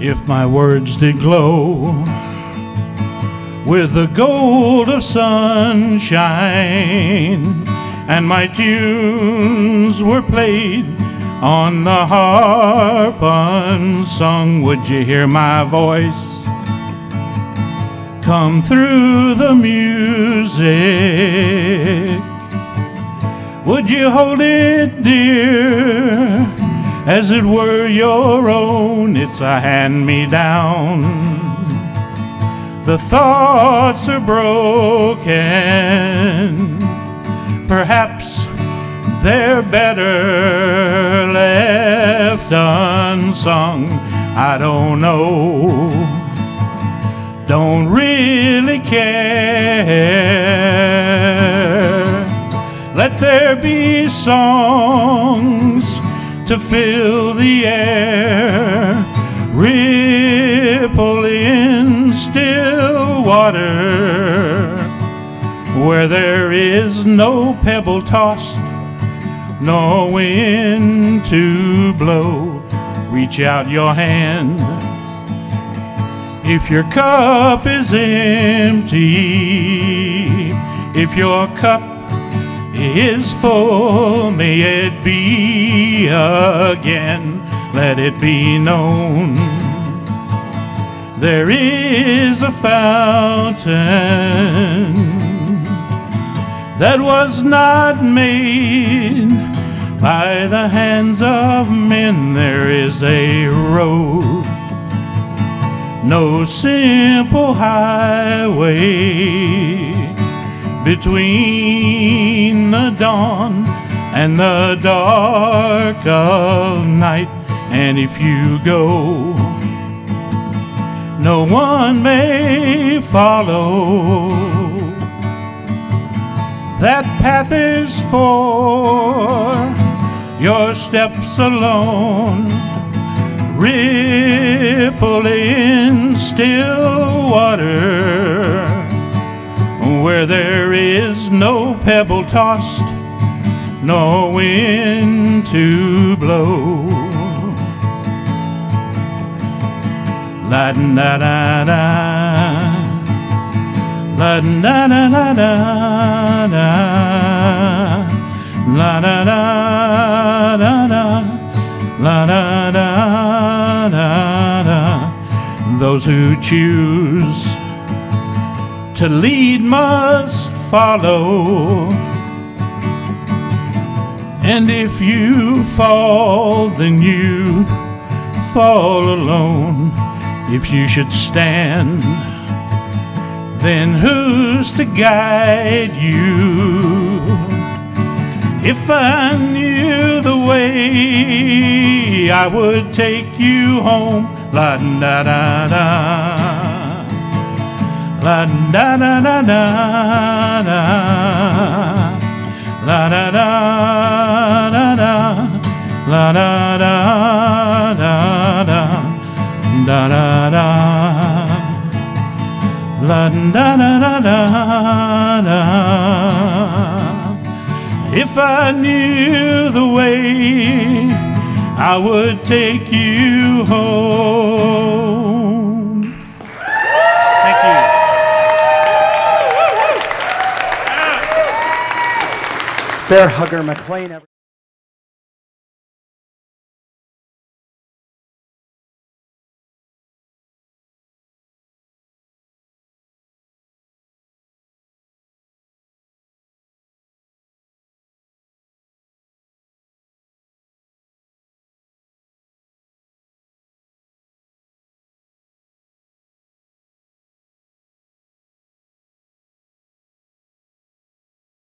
If my words did glow with the gold of sunshine, and my tunes were played on the harp unsung, would you hear my voice come through the music? Would you hold it dear as it were your own? It's a hand me down. The thoughts are broken. Perhaps they're better left unsung. I don't know. Don't really care. Let there be songs to fill the air, ripple in still water, where there is no pebble tossed, no wind to blow. Reach out your hand. If your cup is empty, if your cup is full, may it be again. Let it be known there is a fountain that was not made by the hands of men. There is a road, no simple highway between the dawn and the dark of night. And if you go, no one may follow. That path is for your steps alone. rippling still water where there is no pebble tossed, no wind to blow. La da da da, la da da da da da, la da da da da, la da da da da. Those who choose to lead must follow. And if you fall, then you fall alone. If you should stand, then who's to guide you? If I knew the way, I would take you home. La da da da. La da da da da da. La da da da da. La da da da da. Da da da. La da da da da da. If I knew the way, I would take you home. Bearhugger McLain.